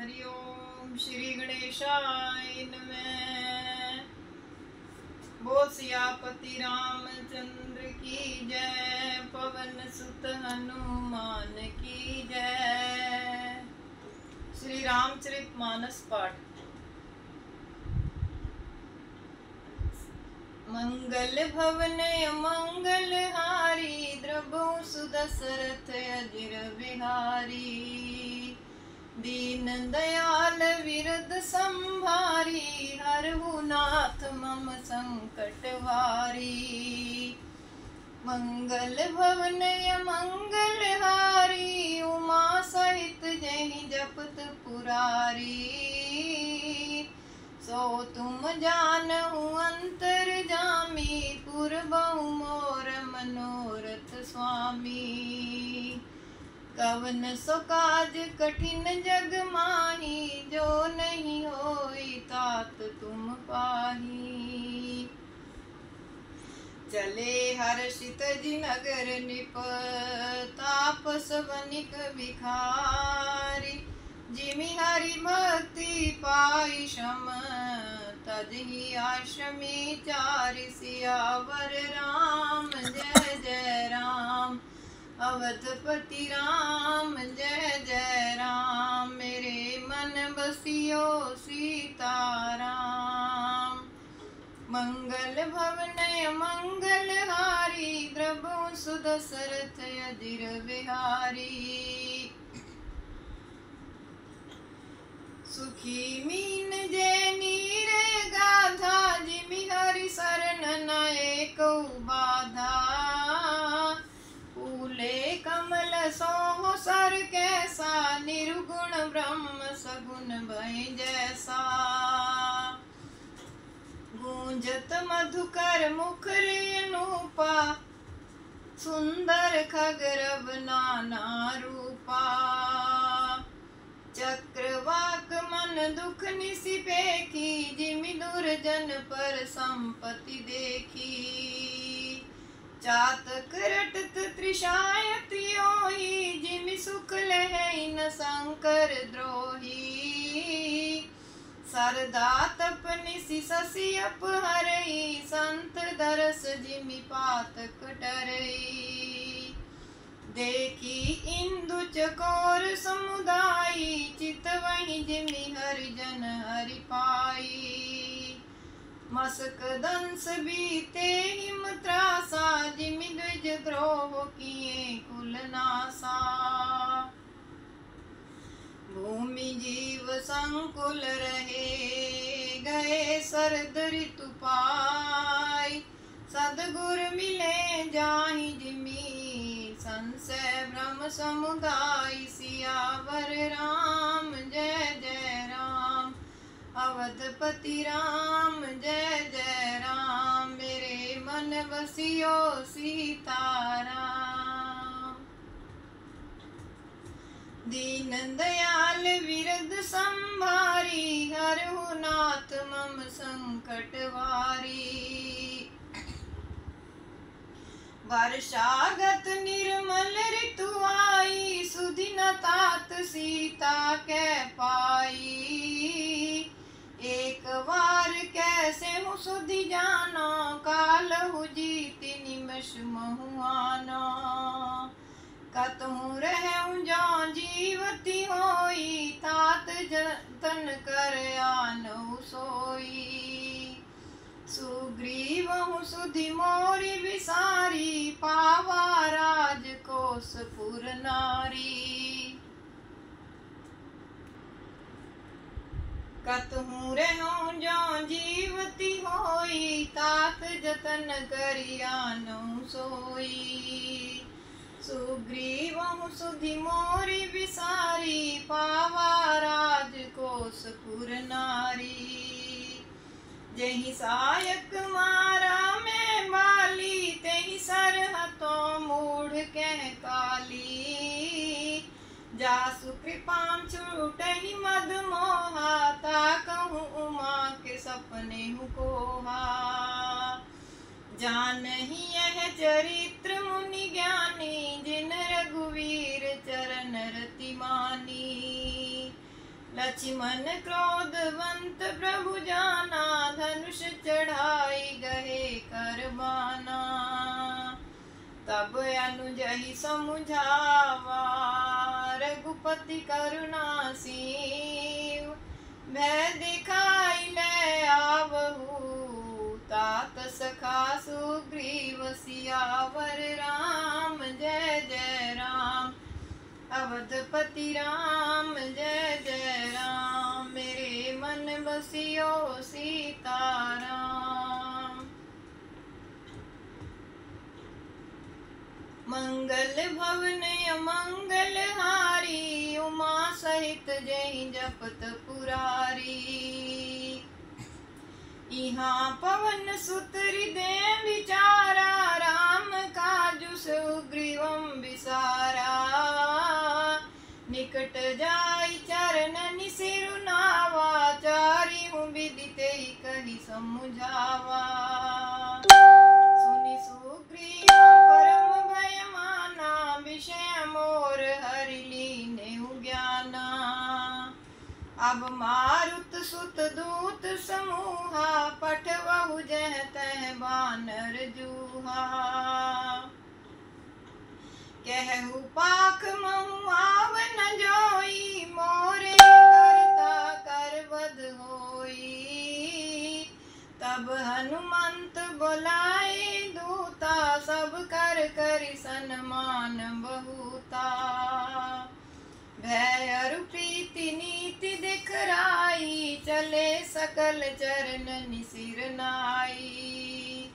हरिओम श्री गणेशाय नमः। बोल सियापति रामचंद्र की जय, पवन सुत हनुमान की जय। श्री रामचरित मानस पाठ। मंगल भवन मंगल हारी, द्रभु सुदशरथ अजिर बिहारी। दीन दयाल विरद संभारी हरहु नाथ मम संकट वारी मंगल भवन मंगल हारी, उमा सहित जहि जपत पुरारी। सो तुम जानहु अंतर जामी, पुरबहु मोर मनोरथ स्वामी। कवन सो काज कठिन जग माही, जो नहीं होई तात तुम पाही। चले हर्षित जी नगर निप तापस वनिक भिखारी। जिमि हरि भक्ति पाई शम तज ही आश्रमी चार सियावर राम जय। अवधपति राम, जय जय राम। मेरे मन बसियो सीताराम मंगल भवन मंगल हारी द्रभु सुदशरथ अजिर बिहारी सुखी मीन जय नीर गाधा जिमि हरि शरण नए को सर कैसा निर्गुण ब्रह्म सगुण भय जैसा। गूंजत मधुकर मुख रेणुपा सुंदर खगरब नाना रूपा। चक्रवाक मन दुख निसि पेखी जिमि दुर्जन पर संपत्ति देखी। चातक रटत त्रिशायतियोही जिमि सुख लहै न शंकर द्रोही। सरदा तपनि सिसि अपहरई, संत दरस जिमि पातक टरई। देखी इंदु चकोर समुदाय, चित वही जिमि हरिजन हरि पाई मसक दंस बीते हिम त्रासा, जिमि द्विज द्रोह किए कुल नासा। भूमि जीव संकुल रहे, गए सरद ऋतु पाई। सदगुर मिले जाहि जिमी, संशय भ्रम समुदाय, सियावर राम, जय जय अवधपति राम, जय जय राम। मेरे मन बसियो सीताराम दीन दयाल विरद संभारी हरहु नाथ मम संकट वारी। वर्षागत निर्मल ऋतु आई, सुदिन तात सीता के पाई कैसे हूँ सुधि जाना? काल हु जीति निमश महुआना। कतहु रहूँ जा जीवती होई, तात जतन कर आनौ सोई। सुग्रीव सुधि मोरी विसारी, पावा राज कोसपुर नारी। कतहु रहूँ जो जीवती होई तात जतन करियानो सोई। सुग्रीव हूँ सुधि मोरी विसारी, पावा राज कोसपुर नारी। जही सायक मारा मैं बाली, तेही सरहतों मूढ़ कह काली। जासु कृपाम छूट ही मद मोहा, ता कहूँ उमा के सपने कोहा। जान ही यह चरित्र मुनि ज्ञानी, जिन रघुवीर चरण रति मानी। लक्ष्मण क्रोधवंत प्रभु जाना, धनुष चढ़ाई गहे करबाना तब अनुजही समुझावा। रघुपति करुणा शिव भय दिखाई ले तात सखा सुग्रीव सियावर राम। जय जय राम। अवधपति राम, जय जय राम। मेरे मन बसियो सीताराम। मंगल भवन, अमंगल हारी सहित जय जपत पुरारी। यहाँ पवन सुत हृदय विचारा राम काजु सुग्रीवम विसारा निकट जाई चरण निसिरुनावा चारि हूँ विदिते कही समुझावा। अब मारुत सुत दूत समूहा पठ पठवहु जह तह बानर जूहा। सकल चरण निसिर नाई।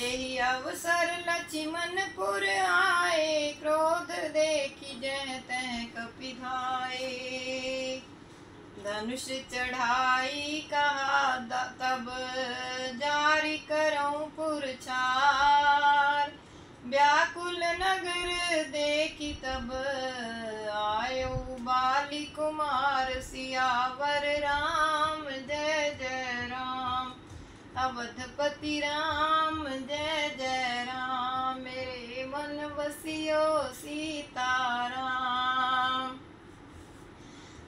यही अवसर लक्ष्मणपुर आए, क्रोध देखी जह तह कपिधाए धनुष चढ़ाई कहा तब जारी करऊं पुरछार। व्याकुल नगर देखी तब बाली कुमार सियावर राम, जय जय राम। अवधपति राम, जय जय राम। मेरे मन बसियो सीताराम।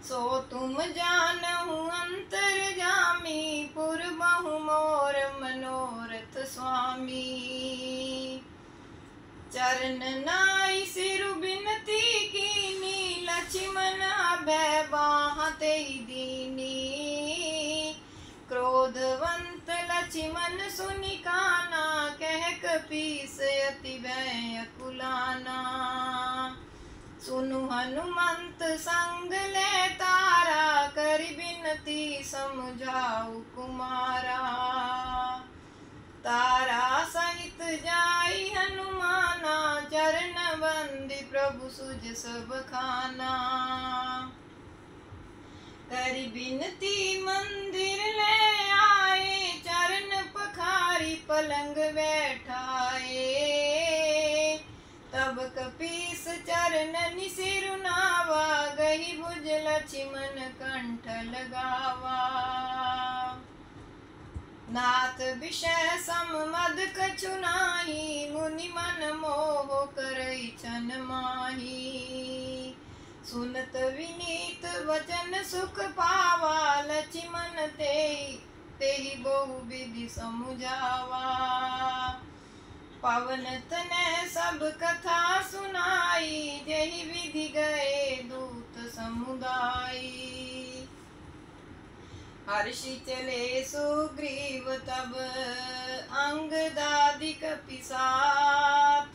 सो तुम जानहु अंतर जामी पुर बहु मोर मनोरथ स्वामी। चरण नाई सिर बिनती क्रोधवंत लक्ष्मण सुनि काना कह कपीस अति कुलाना। सुनु हनुमंत संग ले तारा, कर बिनती समझाऊ कुमारा। तारा सहित जाई हनुमाना, चरण बंदी प्रभु सुज सब खाना। कर बिनती मंदिर ले पलंग बैठाए। तब कपीस चरण निसिरुनावा गही भुज लक्ष्मण कंठ लगावा। नाथ विषय सम मद कछु नाही, मुनि मन मोह करई छन माही। सुनत विनीत वचन सुख पावा, लक्ष्मण ते तेहि बहु विधि समुझावा। पवन तनय सब कथा सुनाई, जही विधि गए दूत समुदाई। हर्षि चले सुग्रीव तब अंग दादिक पिसात।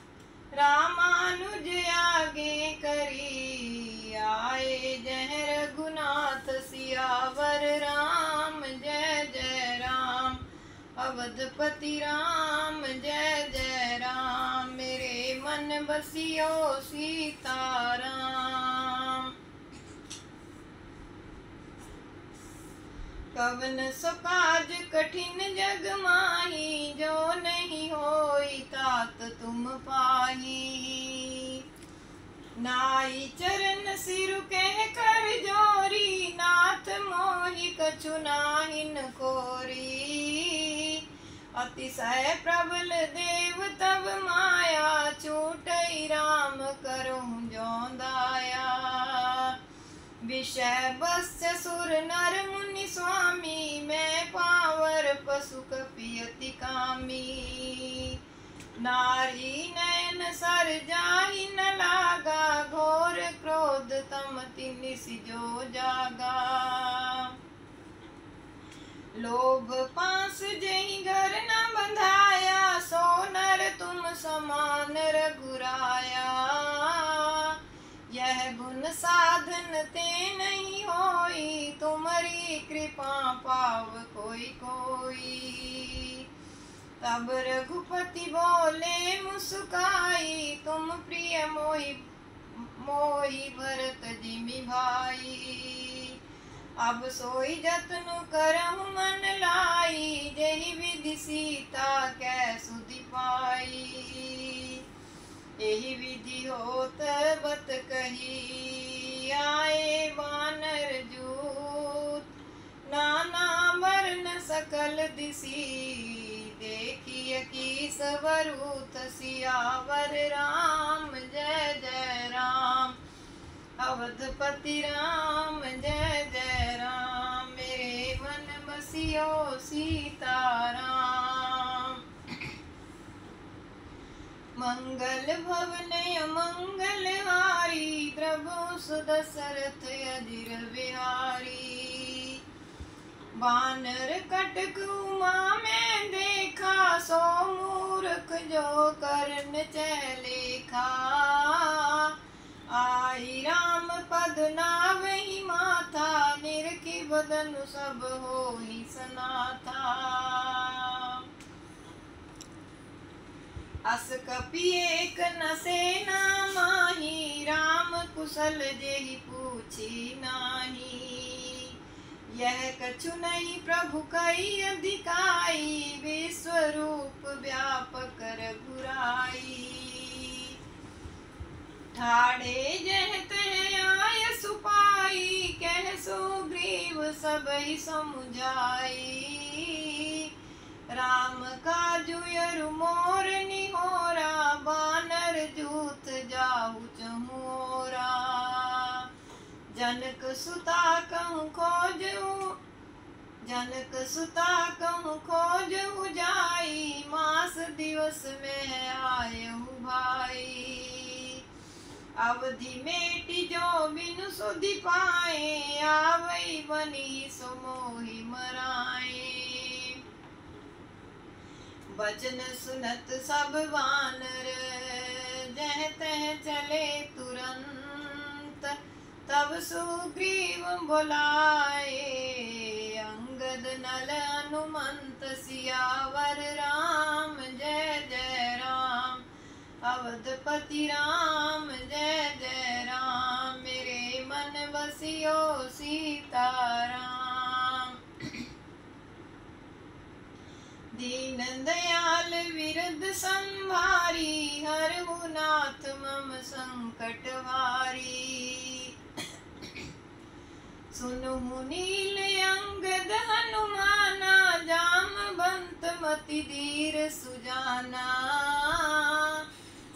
रामानुज आगे करी, आए जय रघुनाथ सियावर राम अवधपति राम, जय जय राम। मेरे मन बसियो सीताराम कवन सो काज कठिन जग माही, जो नहीं होई तात तुम पाही। नाई चरण सिर कह कर जोरी, नाथ मोहि कछु नाहिन कोरी अतिशय प्रबल देव, तब माया छूटई राम करो जो दाया विषय बस सुर नर मुनि स्वामी, मैं पावर पशु कपियति कामी। नारी नयन सर जाहि न लागा, घोर क्रोध तम तिनिस जो जागा। लोभ पास जही घर न बंधाया, सोनर तुम समान रघुराया। यह गुण साधन ते नहीं होई, तुम्हारी कृपा पाव कोई कोई। तब रघुपति बोले, मुस्काई, तुम प्रिय मोहि मोहि भरत जिमि भाई। अब सोई जतनु करहु मन लाई, जही विधि सीता कै सुधि पाई यही विधि होत बत कही, आए वानर जूत। नाना वर्ण सकल दिसी, देखिय की स्वरूत सियावर राम, जय जय राम। अवधपति राम, जय बसियो सीताराम मंगल भवन मंगल हारी प्रभु सुदशरथ अजिर बिहारी बानर कटक उमा में देखा सो मूर्ख जो कर्ण चलेखा आई राम पद निरखी बदन सब हो ही सनाथा। अस कपि एक न सेना माही, राम कुशल जेहि पूछी नाही। यह कछु नहीं प्रभु कई अधिकाई विश्व रूप व्यापक रघुराई। ठाड़े जह तह आय सुपाई, कह सुग्रीव सबई समुझाई। राम का जुयर मोर निहोरा, बानर जूत जाऊ चमोरा। जनक सुता कहूँ खोजू, जनक सुता कहूँ खोजू जाई, मास दिवस में आयहु भाई। अवधि मेटी जो बिनु सुधि पाए, आवई बनी सुमोहि मराए। वचन सुनत सब वानर, जह तह चले तुरंत, तब सुग्रीव बुलाए अंगद नल हनुमंत सियावर राम, जय जय राम। अवधपति राम दीन दयाल विरुद्ध संभारी, हर नाथ मम संकट वारी। सुनु नील अंगद हनुमाना, जाम बंत मति धीर सुजाना।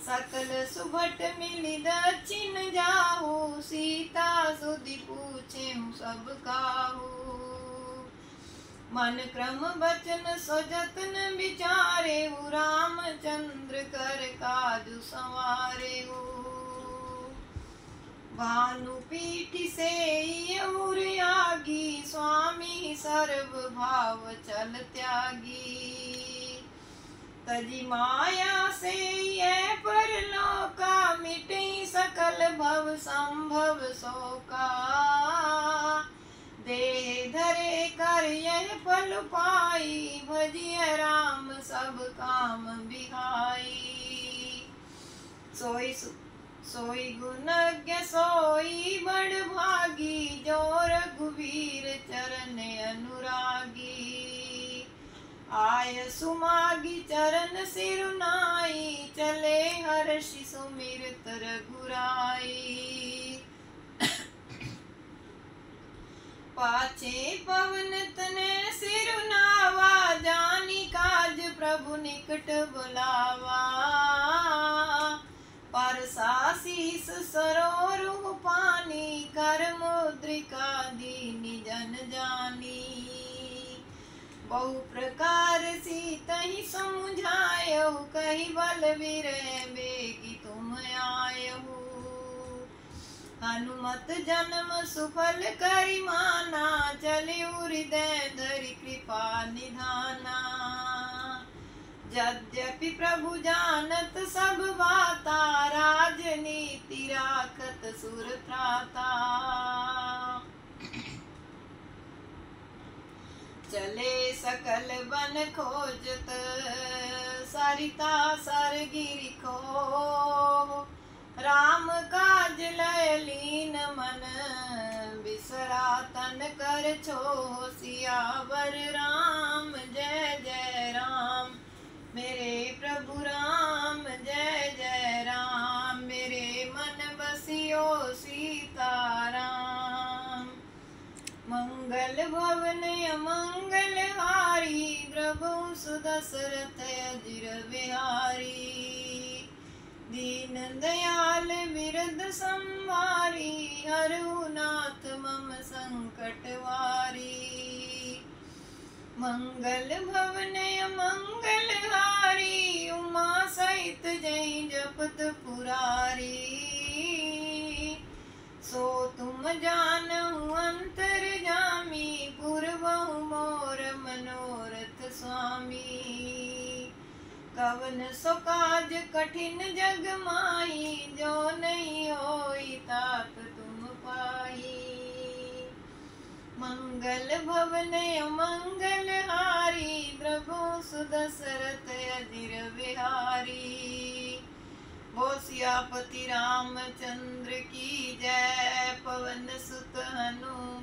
सकल सुभट मिली दक्षिण जाहू, सीता सुधि पूछे सब काहू। मन क्रम बचन सजतन विचारे रामचंद्र कर काजु संवारे भानु पीठ से आगी, स्वामी सर्व भाव चल त्यागी। तजी माया से ये पर लोका मिटी सकल भव संभव सोका। देह धरे कर यह फल पाई। भजिय राम, सब काम बिहाई। सोई सोई गुणज्ञ, सोई बड़ भागी। जो रघुवीर चरण अनुरागी। आय सुमागी, चरण सिरुनाई चले हर्षि सुमिरत रघुराई। पाछे पवन तने सिरुनावा जानी काज प्रभु निकट बुलावा। पर परसाशीष सरोरुह पानी, कर मुद्रिका दीनी जन जानी। बहु प्रकार सी तही समझायो, कही बल विरह बेगी तुम आयहु हनुमत जन्म सुफल करि माना, चले हृदय धरि कृपा निधाना। यद्यपि प्रभु जानत सब बाता, राजनीति राखत सुर त्राता। चले सकल बन खोजत, सरिता सर गिरि को राम काज लीन मन बिसरा तन कर छो सियावर राम। जय जय राम। मेरे प्रभु राम, जय जय राम। मेरे मन बसियो सीता राम। मंगल भवन अमंगल हारी, प्रभु सुदशरथ अजिर बिहारी। दीन दयाल विरद संवारी हरुनाथ मम संकट वारी। मंगल भवन अमंगल हारी, उमा सहित जय जपत पुरारी। सो तुम जानहु अंतर जामी पूर्वहु मोर कवन सो काज कठिन जग माही जो नहीं होई तात तुम पाई। मंगल भवन मंगल हारी, प्रभु सुदशरथ अजिर बिहारी बोसियापति रामचंद्र की जय, पवन सुत हनु